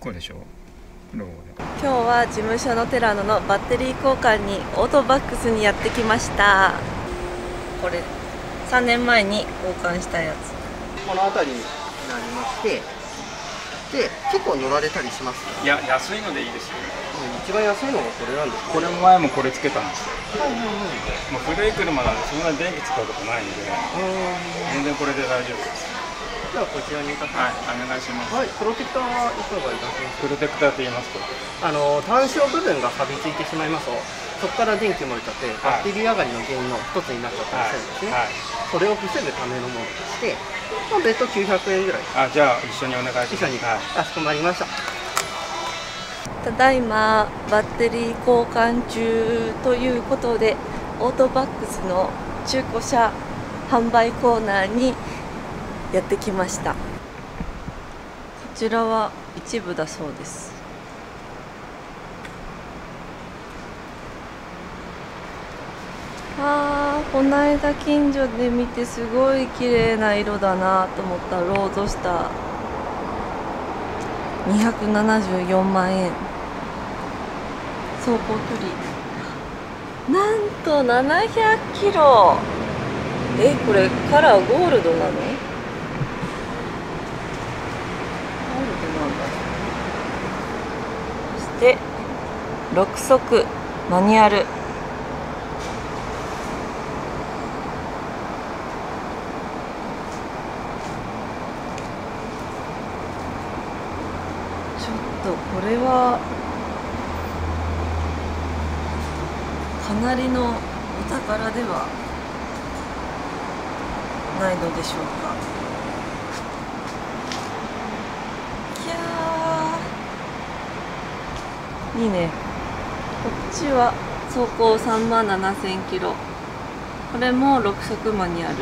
個でしょ？今日は事務所のテラノのバッテリー交換にオートバックスにやってきました。これ3年前に交換したやつ。この辺りになりましてで結構乗られたりしますいや安いのでいいですよ。一番安いのがこれなんですこれも前もこれつけたんですよ。はいはいはい。もう古い車なんでそんなに電気使うことないんで全然これで大丈夫ですではこちらにいたはいお願いします。はい、プロテクターはいかがいたします？プロテクターって言いますと。あの単焦部分が錆びついてしまいますとそこから電気漏れちゃってバッテリー上がりの原因の一つになっちゃったりするんですね、はい。それを防ぐためのものとして、まあ、別途900円ぐらい。あじゃあ一緒にお願いします。一緒に、はい。かしこまりました。ただいまバッテリー交換中ということでオートバックスの中古車販売コーナーにやってきました。こちらは一部だそうです。あーこの間近所で見てすごい綺麗な色だなと思ったロードスター274万円。走行距離。なんと700キロ。えこれカラーゴールドなのゴールドなんだそして6速マニュアル。ちょっとこれはかなりのお宝ではないのでしょうか。いやー。いいね。こっちは走行3万7000キロ。これも6速マニュアル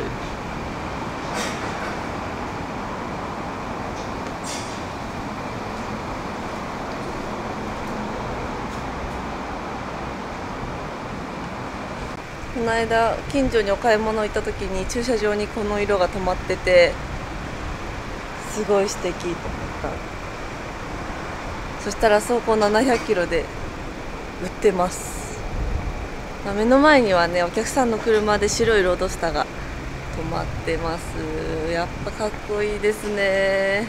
この間近所にお買い物行った時に駐車場にこの色が止まっててすごい素敵と思った。そしたら走行700キロで売ってます、まあ目の前にはねお客さんの車で白いロードスターが止まってます。やっぱかっこいいですね。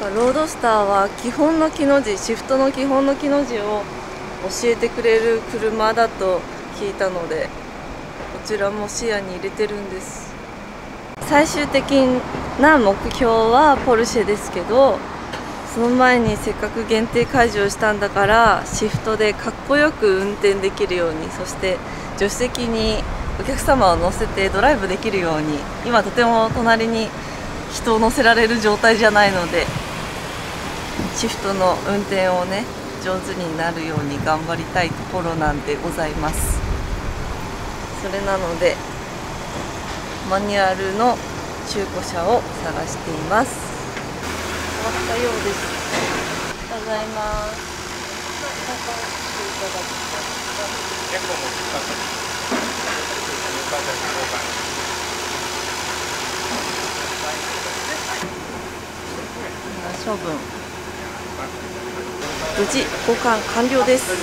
まあロードスターは基本の木の字シフトの基本の木の字を教えてくれる車だと聞いたのでこちらも視野に入れてるんです。最終的な目標はポルシェですけどその前にせっかく限定解除したんだからシフトでかっこよく運転できるようにそして助手席にお客様を乗せてドライブできるように今とても隣に人を乗せられる状態じゃないのでシフトの運転をね上手になるように頑張りたいところなんでございます。それなのでマニュアルの中古車を探しています。ったようです。ただいま結構持ってきたよかったです。処分無事交換完了です。